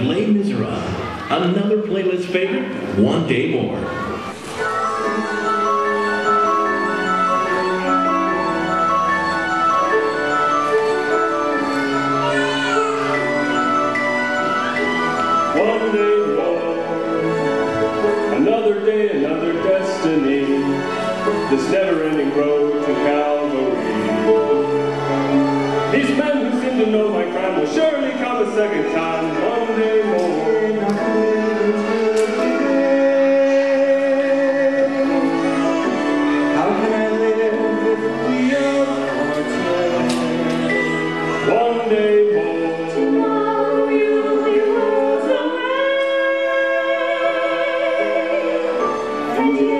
of Les Miserables, another playlist favorite, One Day More. One day more, another day, another destiny, this never-ending road to Calvary. These men who seem to know my crime will surely come a second time. Thank you.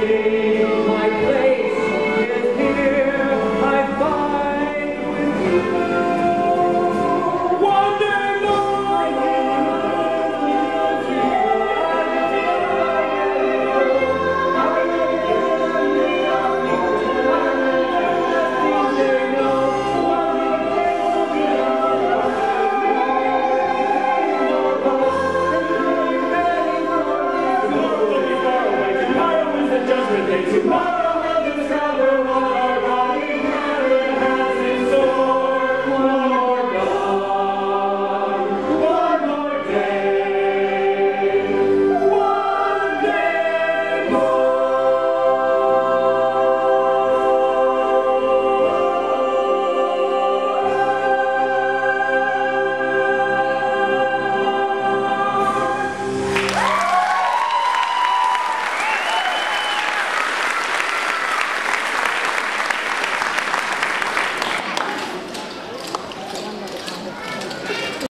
see.